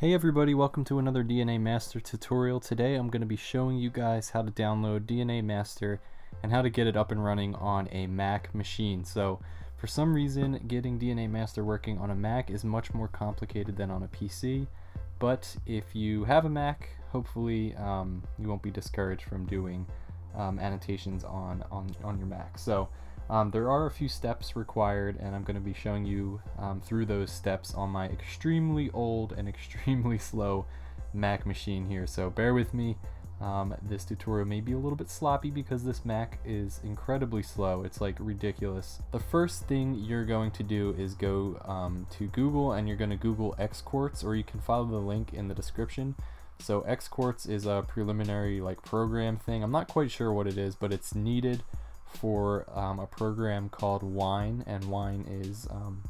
Hey everybody, welcome to another DNA Master tutorial. Today I'm going to be showing you guys how to download DNA Master and how to get it up and running on a Mac machine. So for some reason getting DNA Master working on a Mac is much more complicated than on a PC, but if you have a Mac, hopefully um, you won't be discouraged from doing um, annotations on, on, on your Mac. So um, there are a few steps required and I'm going to be showing you um, through those steps on my extremely old and extremely slow Mac machine here. So bear with me. Um, this tutorial may be a little bit sloppy because this Mac is incredibly slow. It's like ridiculous. The first thing you're going to do is go um, to Google and you're going to Google Xquartz or you can follow the link in the description. So Xquartz is a preliminary like program thing. I'm not quite sure what it is, but it's needed for um, a program called Wine, and Wine is um,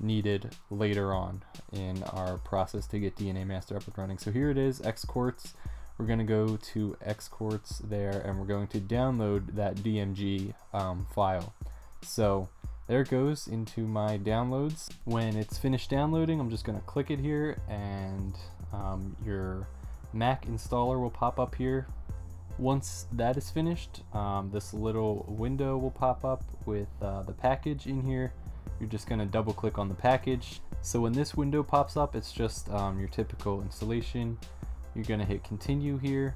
needed later on in our process to get DNA Master up and running. So here it is, Xquartz. We're going to go to Xquartz there, and we're going to download that DMG um, file. So there it goes into my downloads. When it's finished downloading, I'm just going to click it here, and um, your Mac installer will pop up here once that is finished, um, this little window will pop up with uh, the package in here. You're just going to double click on the package. So when this window pops up, it's just um, your typical installation. You're going to hit continue here,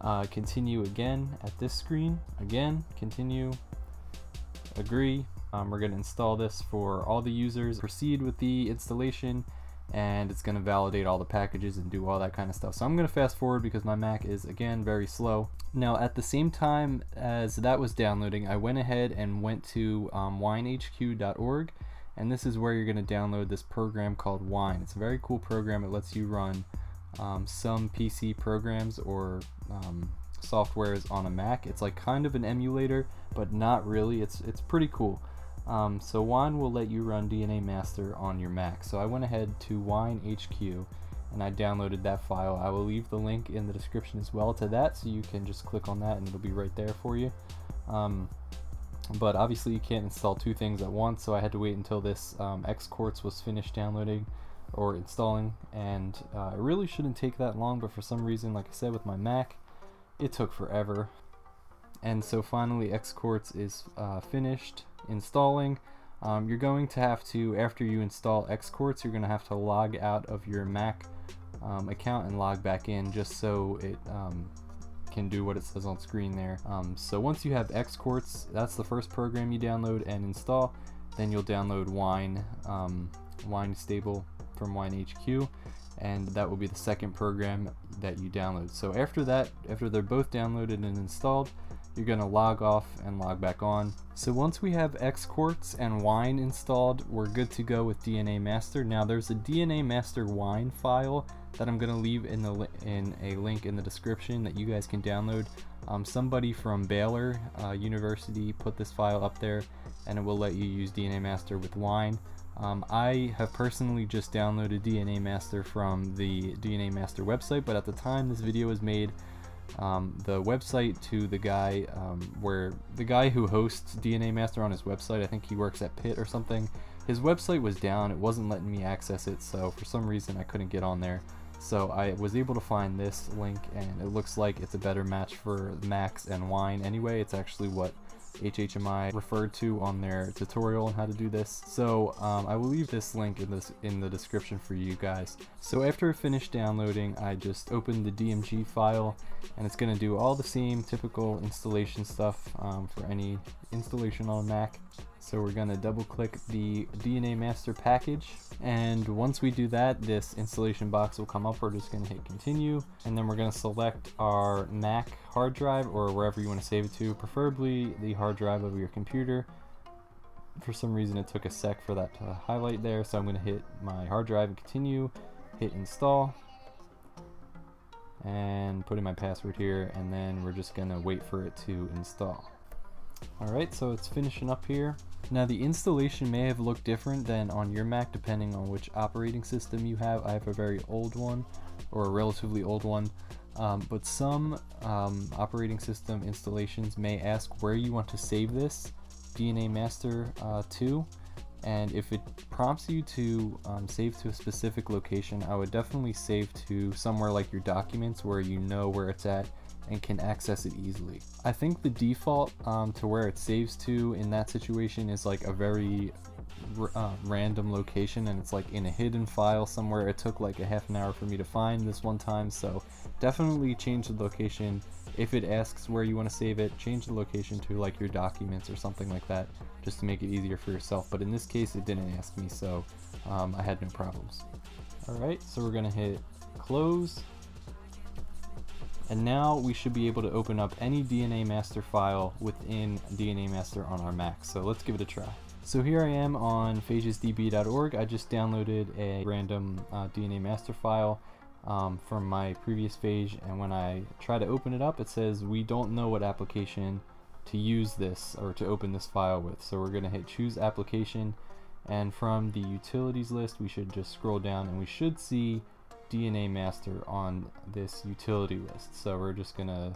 uh, continue again at this screen, again, continue, agree. Um, we're going to install this for all the users. Proceed with the installation and it's going to validate all the packages and do all that kind of stuff. So I'm going to fast forward because my Mac is again very slow. Now at the same time as that was downloading I went ahead and went to um, winehq.org and this is where you're going to download this program called Wine. It's a very cool program. It lets you run um, some PC programs or um, softwares on a Mac. It's like kind of an emulator but not really. It's, it's pretty cool. Um, so Wine will let you run DNA Master on your Mac. So I went ahead to Wine HQ and I downloaded that file. I will leave the link in the description as well to that so you can just click on that and it'll be right there for you. Um, but obviously you can't install two things at once so I had to wait until this um, Xquartz was finished downloading or installing and uh, it really shouldn't take that long but for some reason like I said with my Mac it took forever and so finally Xquartz is uh, finished installing. Um, you're going to have to, after you install Xquartz, you're going to have to log out of your Mac um, account and log back in just so it um, can do what it says on screen there. Um, so once you have Xquartz, that's the first program you download and install. Then you'll download Wine, um, Wine Stable from Wine HQ and that will be the second program that you download. So after that, after they're both downloaded and installed, you're going to log off and log back on. So once we have Xquartz and Wine installed, we're good to go with DNA Master. Now there's a DNA Master Wine file that I'm going to leave in the in a link in the description that you guys can download. Um, somebody from Baylor uh, University put this file up there and it will let you use DNA Master with Wine. Um, I have personally just downloaded DNA Master from the DNA Master website, but at the time this video was made, um, the website to the guy um, where the guy who hosts DNA Master on his website, I think he works at Pitt or something, his website was down, it wasn't letting me access it, so for some reason I couldn't get on there. So I was able to find this link and it looks like it's a better match for Macs and Wine anyway. It's actually what HHMI referred to on their tutorial on how to do this. So um, I will leave this link in this in the description for you guys. So after I finished downloading, I just opened the DMG file and it's going to do all the same typical installation stuff um, for any installation on a Mac. So we're going to double click the DNA master package and once we do that this installation box will come up. We're just going to hit continue and then we're going to select our Mac hard drive or wherever you want to save it to, preferably the hard drive of your computer. For some reason it took a sec for that to highlight there so I'm going to hit my hard drive and continue, hit install and put in my password here and then we're just to wait for it to install. Alright, so it's finishing up here. Now the installation may have looked different than on your Mac depending on which operating system you have. I have a very old one or a relatively old one. Um, but some um, operating system installations may ask where you want to save this DNA Master uh, to and if it prompts you to um, save to a specific location I would definitely save to somewhere like your documents where you know where it's at and can access it easily. I think the default um, to where it saves to in that situation is like a very uh, random location and it's like in a hidden file somewhere. It took like a half an hour for me to find this one time, so definitely change the location. If it asks where you want to save it, change the location to like your documents or something like that, just to make it easier for yourself. But in this case, it didn't ask me, so um, I had no problems. Alright, so we're to hit close. And now we should be able to open up any DNA master file within DNA master on our Mac. So let's give it a try. So here I am on phagesdb.org. I just downloaded a random uh, DNA master file um, from my previous phage and when I try to open it up it says we don't know what application to use this or to open this file with. So we're going to hit choose application and from the utilities list we should just scroll down and we should see DNA master on this utility list. So we're just to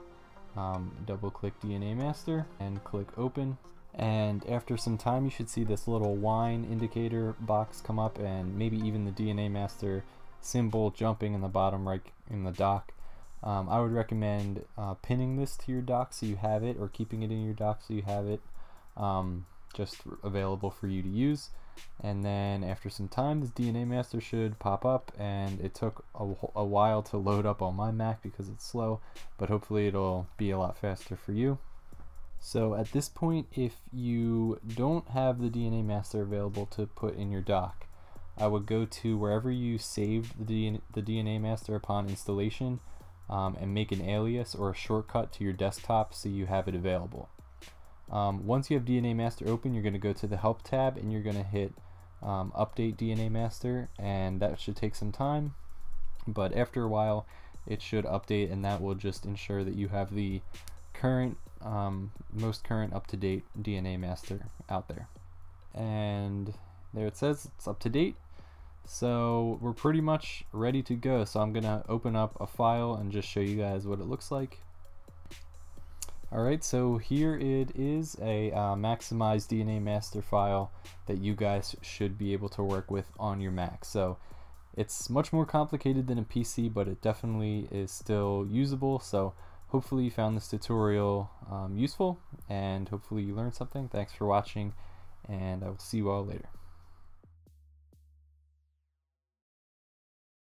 um, double click DNA master and click open and after some time you should see this little wine indicator box come up and maybe even the DNA master symbol jumping in the bottom right in the dock. Um, I would recommend uh, pinning this to your dock so you have it or keeping it in your dock so you have it um, just available for you to use and then after some time this DNA master should pop up and it took a, a while to load up on my Mac because it's slow but hopefully it'll be a lot faster for you. So at this point, if you don't have the DNA master available to put in your dock, I would go to wherever you saved the DNA, the DNA master upon installation um, and make an alias or a shortcut to your desktop so you have it available. Um, once you have DNA master open, you're going to go to the help tab and you're going to hit um, update DNA master and that should take some time but after a while it should update and that will just ensure that you have the current, um, most current up-to-date DNA master out there. And there it says it's up to date. So we're pretty much ready to go. So I'm gonna open up a file and just show you guys what it looks like. Alright, so here it is, a uh, maximized DNA master file that you guys should be able to work with on your Mac. So it's much more complicated than a PC, but it definitely is still usable. So hopefully you found this tutorial um, useful and hopefully you learned something. Thanks for watching and I will see you all later.